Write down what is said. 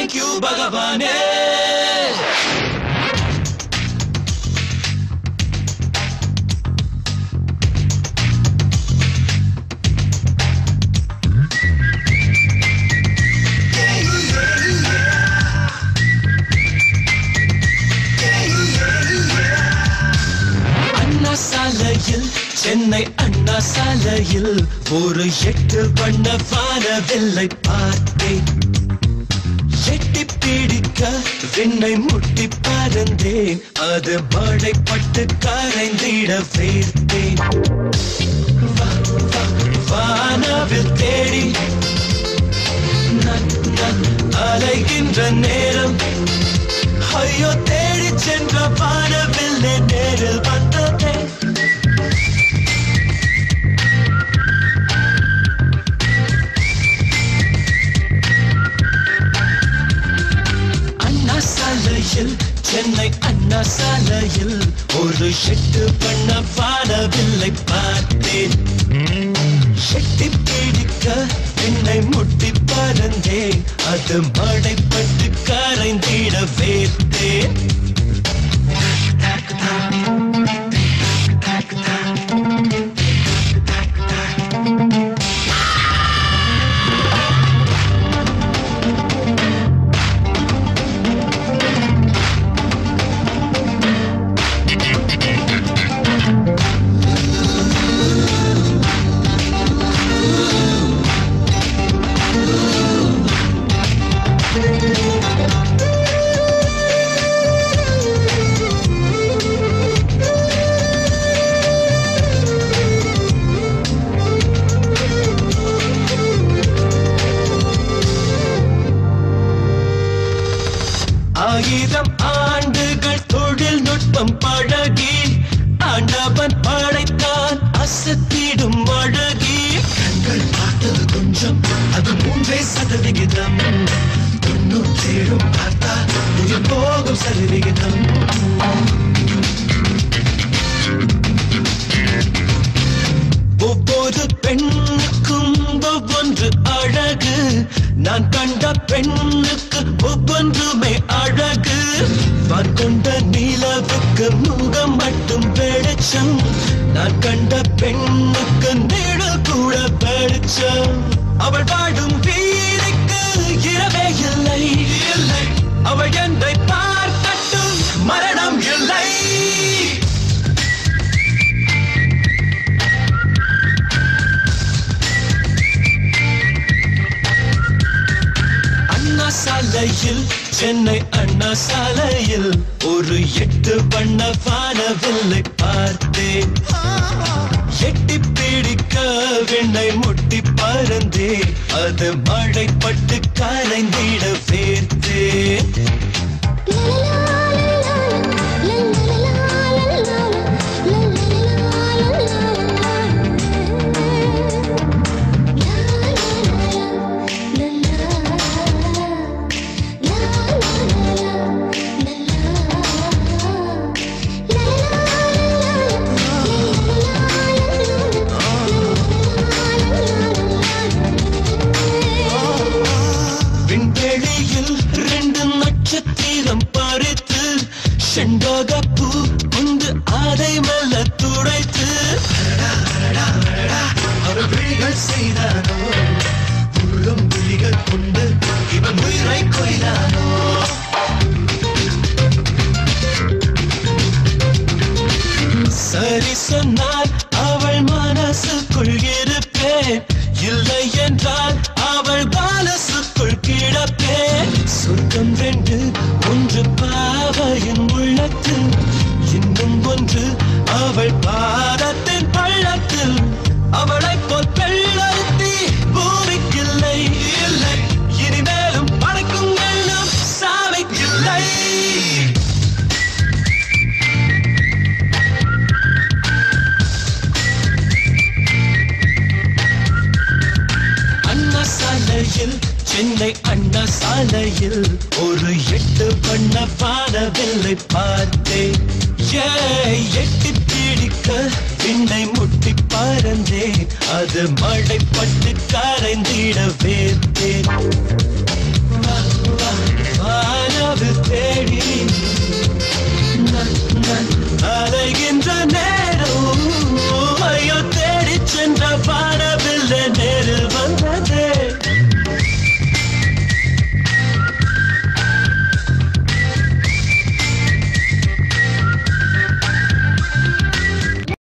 Thank you பகவானே சாலையில் சென்னை அண்ணா சாலையில் ஒரு எட்டு வண்ண வானவில்லை பார்த்தேன். பிடிக்க விண்ணை முட்டி பறந்தேன். அது மழைப்பட்டு கரைந்திட வேர்த்தேன் வா, தேடி அலைகின்ற நேரம். ஐயோ தேடி சென்ற வானவில்லை சாலையில் சென்னை அண்ணா சாலையில் ஒரு ஷெட்டு பண்ண வானவில்லை பார்த்தேன். ஷெட்டி பிடிக்க என்னை முட்டி பறந்தேன். அது மடைப்பட்டு கரைந்திட வேர்த்தேன். ஆயிரம் ஆண்டுகள் தொழில்நுட்பம் பழகி ஆண்டவன் படைத்தான் அசத்திடும் அழகி கண்கள் பார்த்தது கொஞ்சம் அது மூன்றே சதவிகிதம். தொண்ணூற்றேழும் பார்த்தா உயிர் போகும் சதவிகிதம். ஒவ்வொரு பெண்ணுக்கும் ஒவ்வொன்று அழகு. நான் கண்ட பெண்ணுக்கு ஒவ்வொன்றுமே அழகு. பார்க்கொண்ட கொண்ட முகம் மட்டும் பெடிச்சம் நான் கண்ட பெண்ணுக்கு நிழல் கூட பெடிச்சம் அவள் வாழும் வீதிக்கு இரவே இல்லை. இல்லை. அவள் என்னை பார்க்கட்டும். மரணம் இல்லை. அண்ணா சாலையில் சென்னை அண்ணா சாலையில் ஒரு எட்டு பண்ண வானவில்லை பார்த்தேன் எட்டி பிடிக்க வெண்ணை முட்டி பறந்தே. அது மழைப்பட்டு கரைந்திட வேர்த்தேன் tonight. சாலையில் சென்னை அண்ணா சாலையில் ஒரு எட்டு பண்ண பாடவில்லை பார்த்தே ஏ எட்டி பிடிக்க விண்ணை முட்டி பறந்தேன் அது மழைப்பட்டு கரைந்திட வேர்த்தேன் தேடி